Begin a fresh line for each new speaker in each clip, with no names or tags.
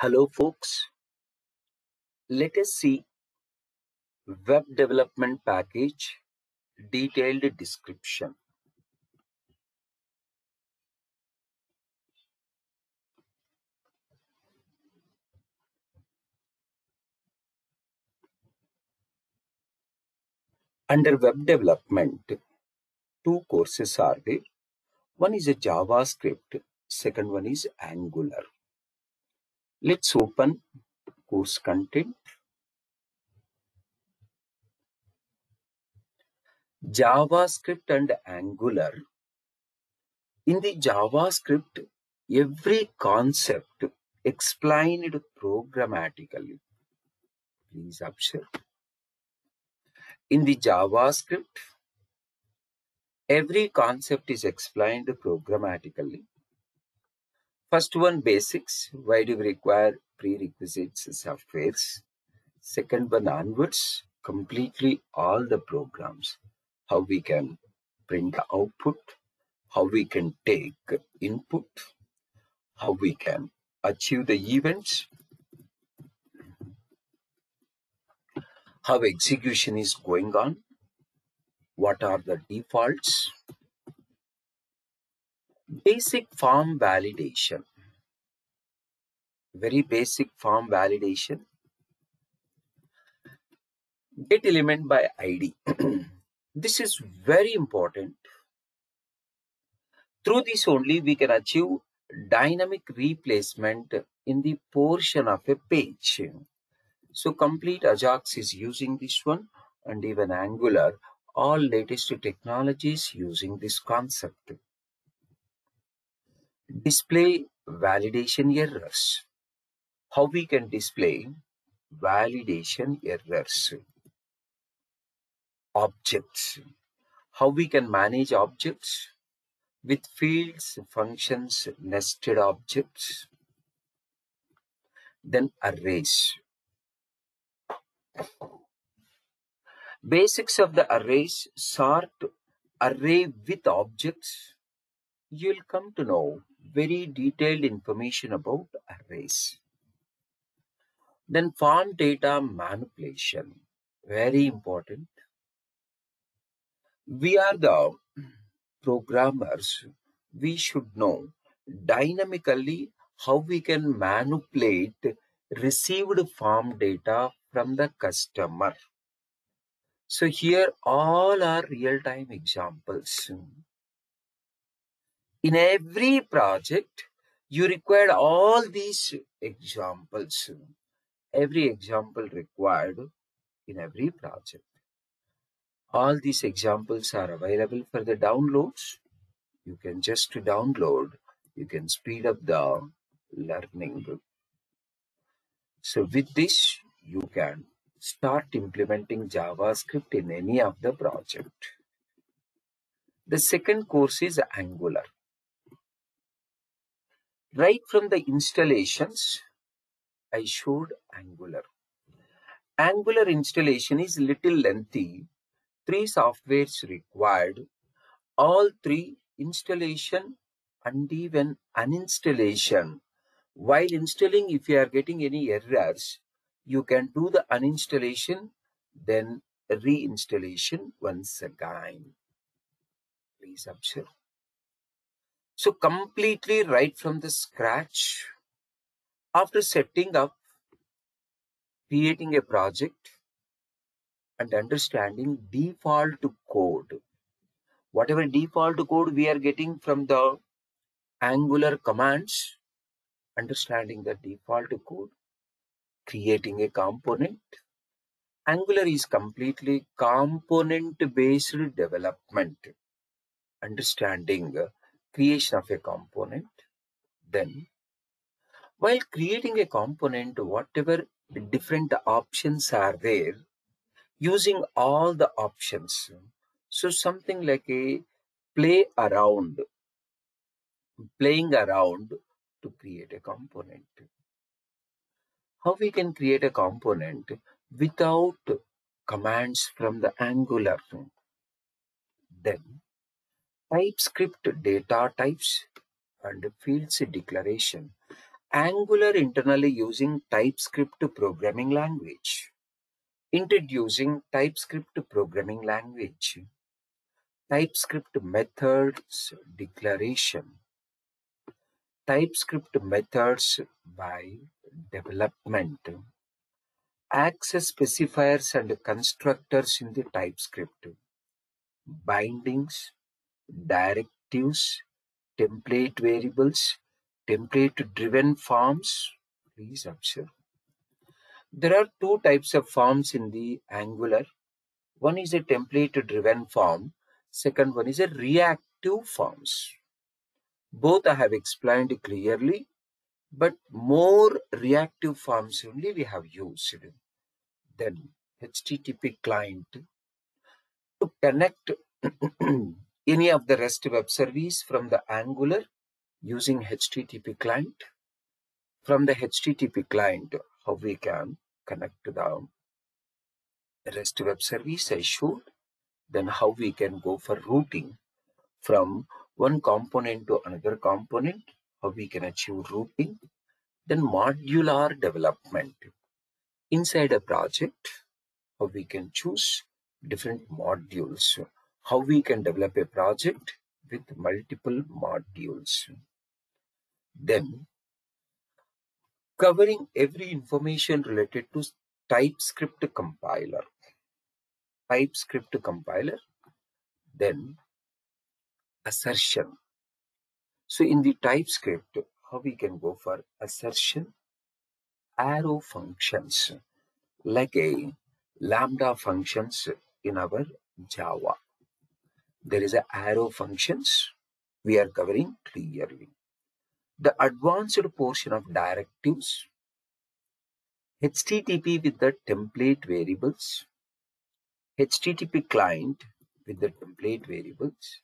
Hello, folks. Let us see web development package detailed description. Under web development, two courses are there. One is a JavaScript, second one is Angular. Let's open course content. JavaScript and Angular. In the JavaScript, every concept explained programmatically. Please observe. In the JavaScript, every concept is explained programmatically. First one, basics. Why do we require prerequisites, softwares? Second one, onwards, completely all the programs. How we can print the output, how we can take input, how we can achieve the events, how execution is going on, what are the defaults, basic form validation, very basic form validation, get element by ID. this is very important. Through this only we can achieve dynamic replacement in the portion of a page. So complete Ajax is using this one and even Angular, all latest technologies using this concept. Display validation errors. How we can display validation errors. Objects. How we can manage objects with fields, functions, nested objects. Then arrays. Basics of the arrays sort array with objects. You'll come to know very detailed information about arrays. Then form data manipulation. Very important. We are the programmers. We should know dynamically how we can manipulate received form data from the customer. So here all are real-time examples. In every project, you require all these examples. Every example required in every project. All these examples are available for the downloads. You can just download. You can speed up the learning. So with this, you can start implementing JavaScript in any of the project. The second course is Angular. Right from the installations, I showed Angular. Angular installation is little lengthy. Three softwares required. All three installation and even uninstallation. While installing, if you are getting any errors, you can do the uninstallation, then reinstallation once again. Please observe. So completely right from the scratch, after setting up, creating a project and understanding default code. Whatever default code we are getting from the Angular commands, understanding the default code, creating a component. Angular is completely component-based development. Understanding creation of a component. Then, while creating a component, whatever different options are there, using all the options. So something like a play around, playing around to create a component. How we can create a component without commands from the Angular. Then TypeScript data types and fields declaration. Angular internally using TypeScript programming language. Introducing TypeScript programming language. TypeScript methods declaration. TypeScript methods by development. Access specifiers and constructors in the TypeScript. Bindings, directives, template variables, template driven forms. Please observe. There are two types of forms in the Angular. One is a template driven form. Second one is a reactive forms. Both I have explained clearly, but more reactive forms only we have used. Then HTTP client to connect any of the REST web service from the Angular using HTTP client. From the HTTP client, how we can connect to the REST web service I showed. Then how we can go for routing from one component to another component, how we can achieve routing. Then modular development. Inside a project, how we can choose different modules. How we can develop a project with multiple modules. Then covering every information related to TypeScript compiler. TypeScript compiler, then assertion. So in the TypeScript, how we can go for assertion, arrow functions, like a lambda functions in our Java. There is a arrow functions we are covering clearly. The advanced portion of directives, HTTP with the template variables, HTTP client with the template variables.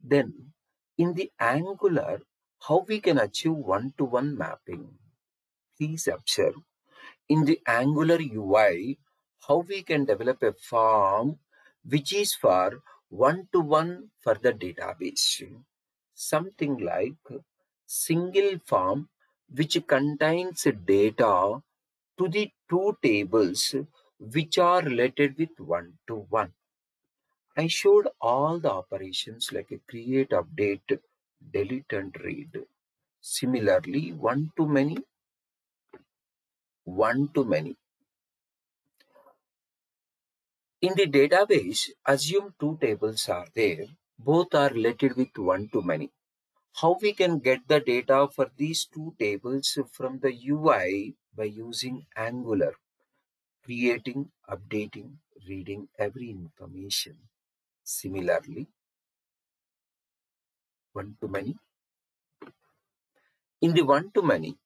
Then in the Angular, how we can achieve one-to-one -one mapping. Please observe. In the Angular UI, how we can develop a form which is for one-to-one -one for the database. Something like single form which contains data to the two tables which are related with one to one. I showed all the operations like create, update, delete and read. Similarly, one to many, one to many. In the database, assume two tables are there. Both are related with one to many. How we can get the data for these two tables from the UI by using Angular creating, updating, reading every information. Similarly, one to many. In the one to many,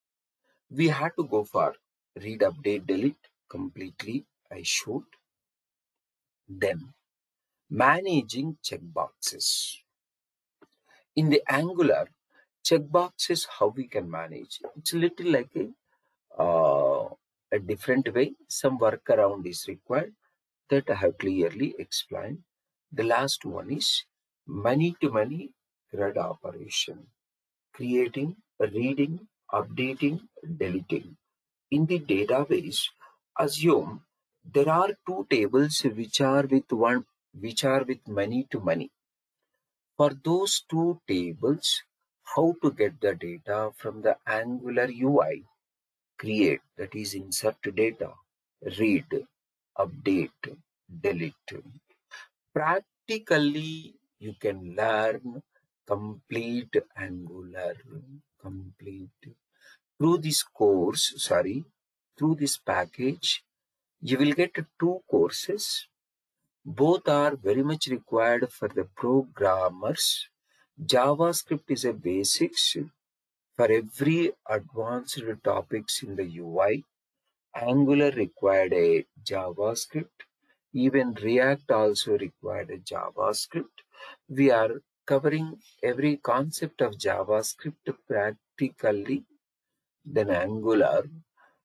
we had to go for read, update, delete completely. I showed. Then managing checkboxes. In the Angular, checkboxes how we can manage. It's a little like a uh, a different way. Some workaround is required that I have clearly explained. The last one is many-to-many CRUD operation. Creating, reading, updating, deleting. In the database, assume there are two tables which are with one which are with many to many For those two tables, how to get the data from the Angular UI? create, that is insert data, read, update, delete. Practically, you can learn complete Angular, complete. Through this course, sorry, through this package, you will get two courses. Both are very much required for the programmers. JavaScript is a basics for every advanced topics in the UI, Angular required a JavaScript. Even React also required a JavaScript. We are covering every concept of JavaScript practically. Then Angular.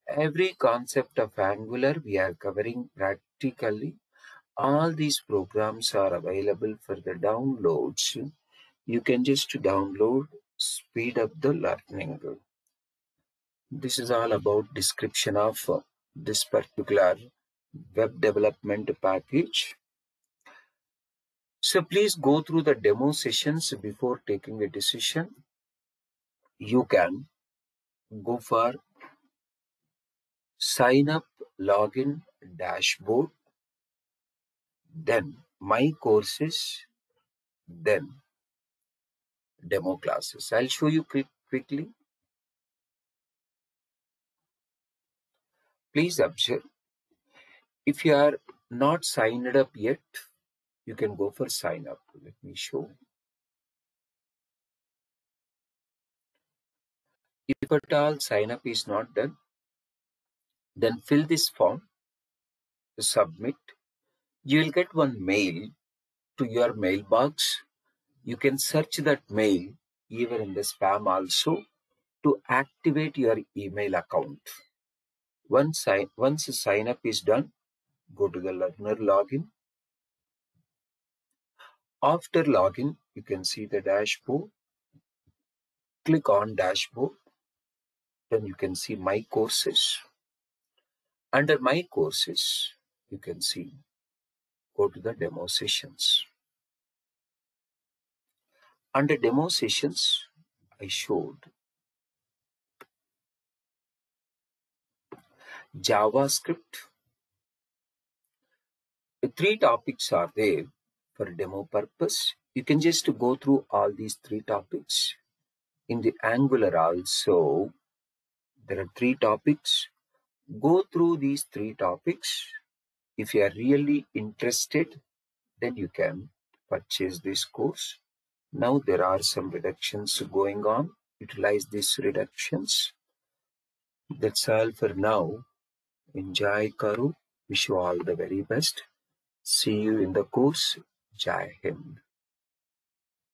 Every concept of Angular we are covering practically. All these programs are available for the downloads. You can just download speed up the learning. this is all about description of this particular web development package. So please go through the demo sessions before taking a decision. You can go for sign up login dashboard then my courses then demo classes. I'll show you quick, quickly. Please observe if you are not signed up yet you can go for sign up. Let me show. If at all sign up is not done then fill this form submit. You will get one mail to your mailbox. You can search that mail even in the spam also to activate your email account. Once once sign up is done go to the learner login. After login you can see the dashboard. Click on dashboard. Then you can see my courses under my courses, you can see, go to the demo sessions. Under demo sessions, I showed JavaScript. The three topics are there for demo purpose. You can just go through all these three topics. In the Angular also, there are three topics go through these three topics. If you are really interested, then you can purchase this course. Now there are some reductions going on. Utilize these reductions. That's all for now. Enjoy Karu. Wish you all the very best. See you in the course. Jai Hind.